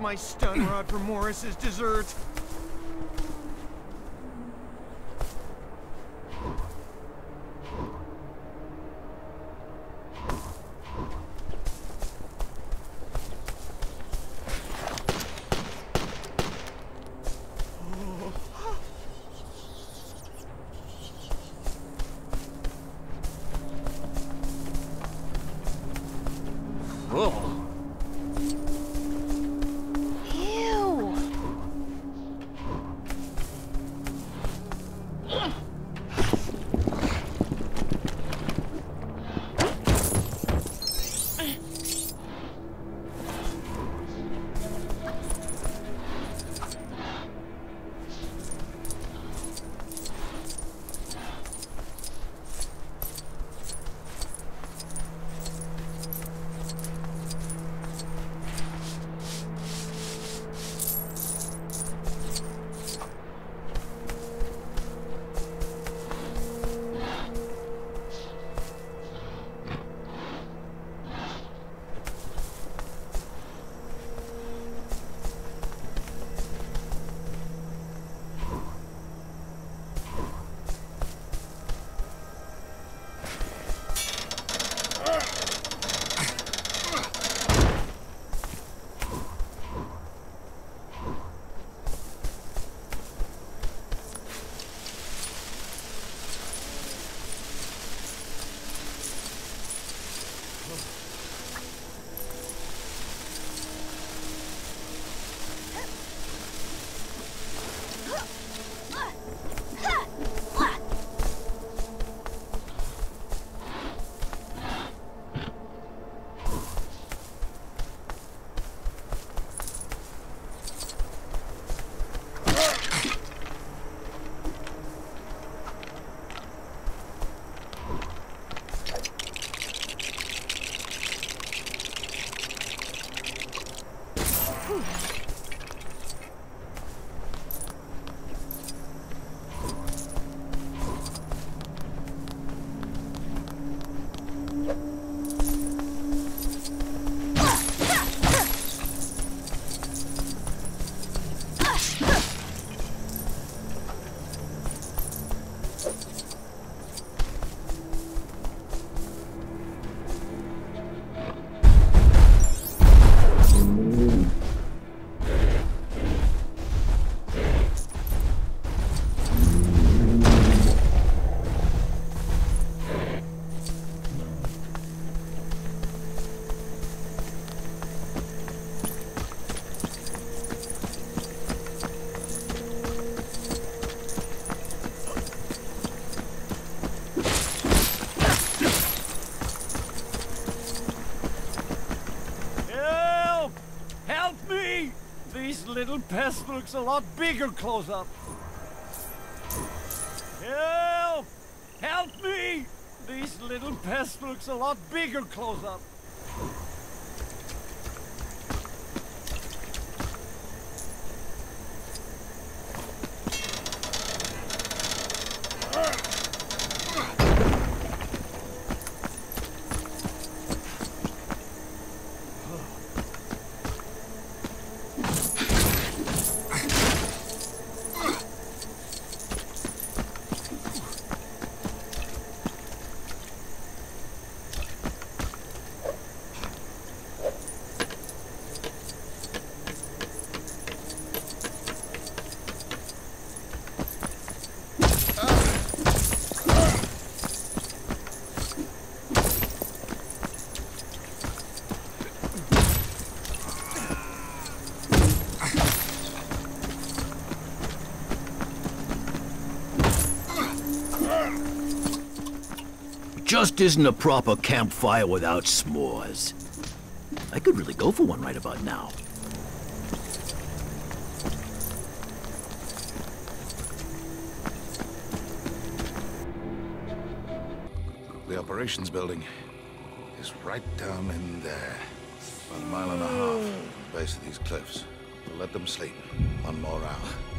my stun rod for Morris's dessert. Help! Pests looks a lot bigger close up. Help! Help me! These little pests looks a lot bigger close up. Just isn't a proper campfire without s'mores. I could really go for one right about now. The operations building is right down in there. About a mile and a half from the base of these cliffs. We'll let them sleep. One more hour.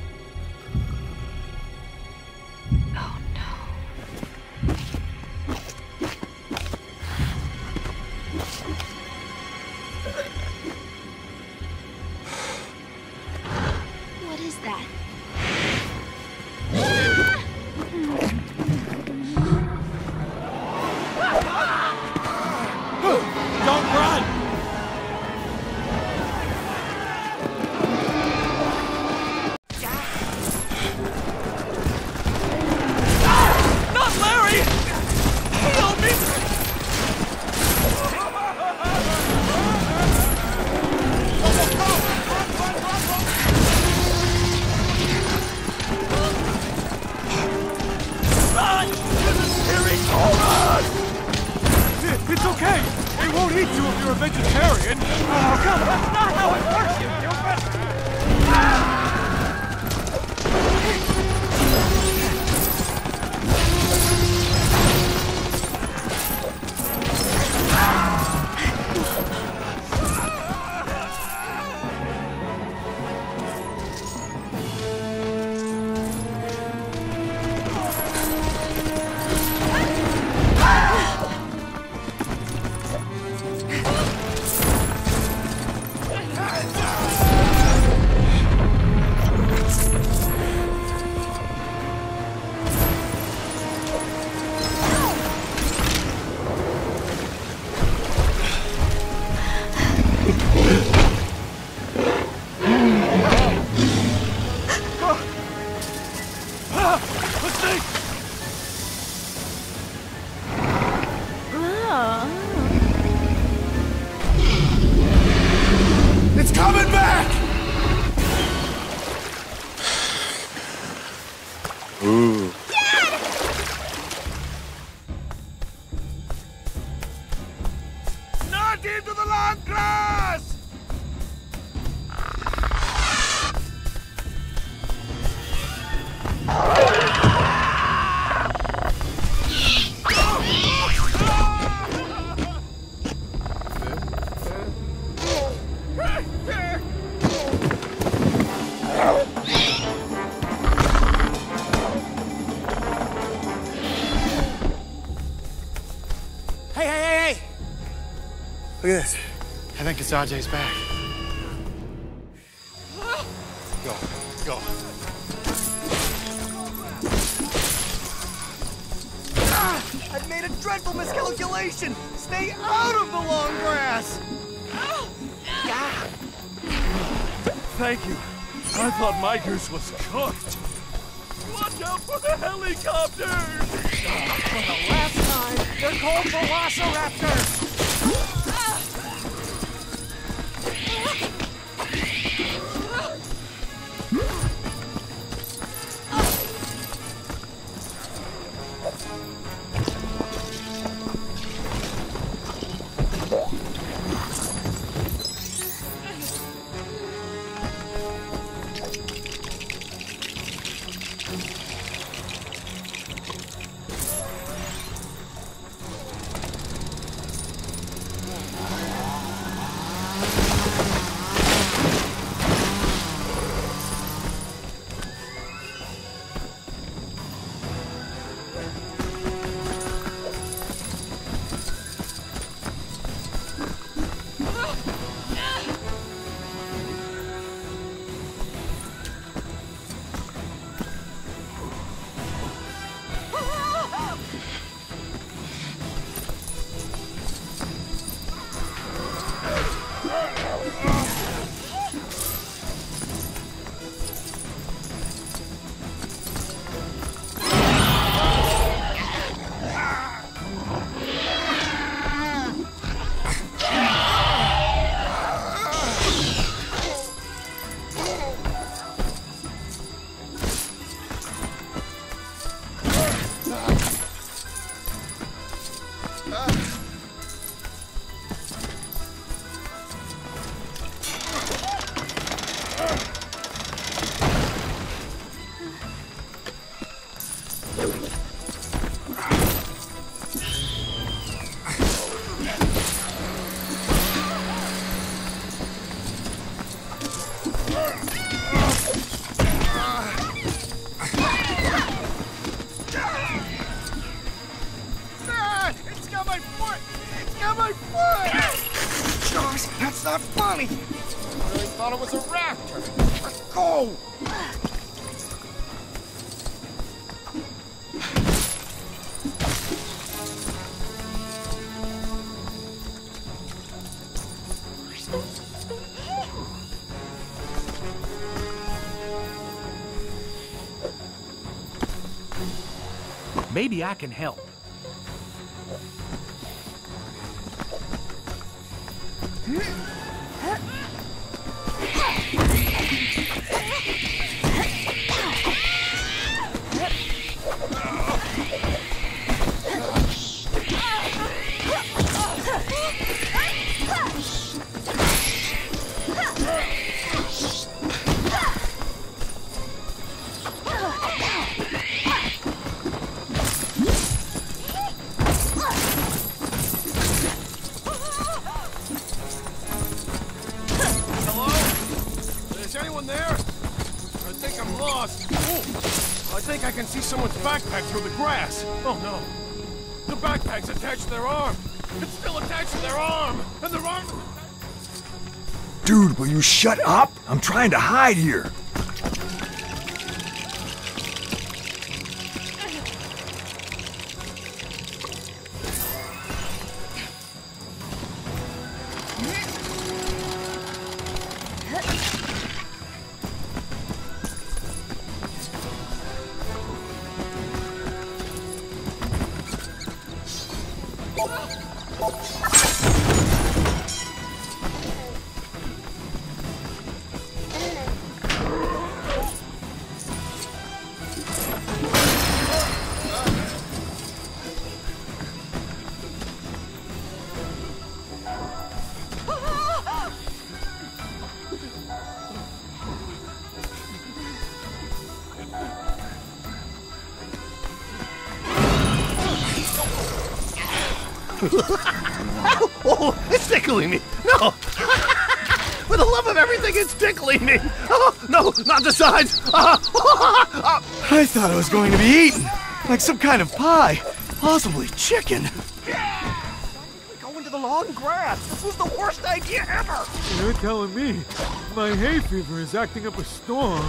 Oh no. I think back. Go, go. I've made a dreadful miscalculation! Stay out of the long grass! Thank you. I thought my goose was cooked. Watch out for the helicopter! For the last time, they're called velociraptors! Funny. I really thought it was a raptor. Let's go. Maybe I can help. Hello? Think I can see someone's backpack through the grass. Oh no. The backpack's attached to their arm. It's still attached to their arm. And their arm... Dude, will you shut up? I'm trying to hide here. Oh, it's tickling me. No. For the love of everything, it's tickling me. Oh, no, not the sides. Ah, I thought I was going to be eaten. Like some kind of pie. Possibly chicken. Go into the long grass. This was the worst idea ever. You're telling me my hay fever is acting up a storm.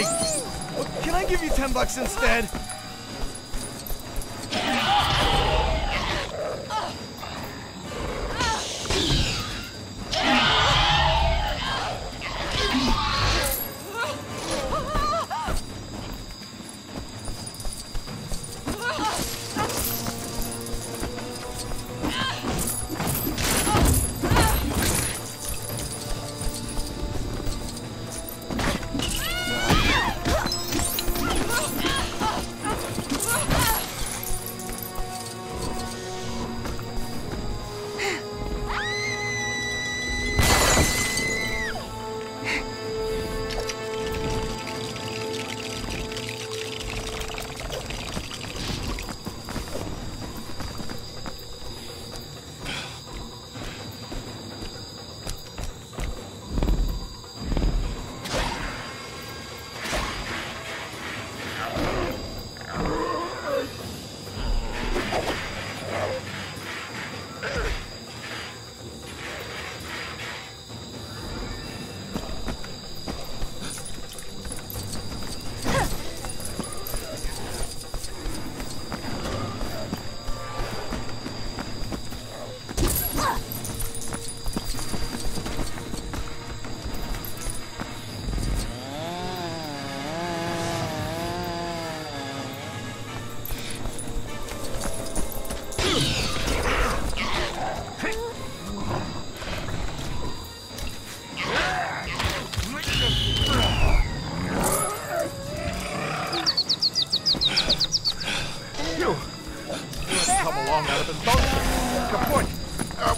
You. Can I give you 10 bucks instead?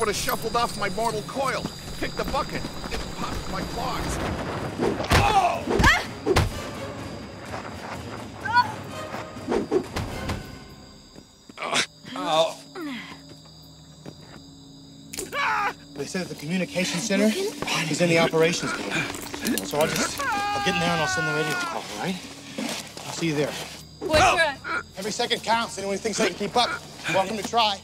Would have shuffled off my mortal coil, kicked the bucket, it popped my clogs. Oh! Ah! Ah! They said that the communication center is in the operations room. So I'll just, I'll get in there and I'll send the radio call, all right? I'll see you there. What's oh! right? Every second counts. Anyone who thinks they can keep up, welcome to try.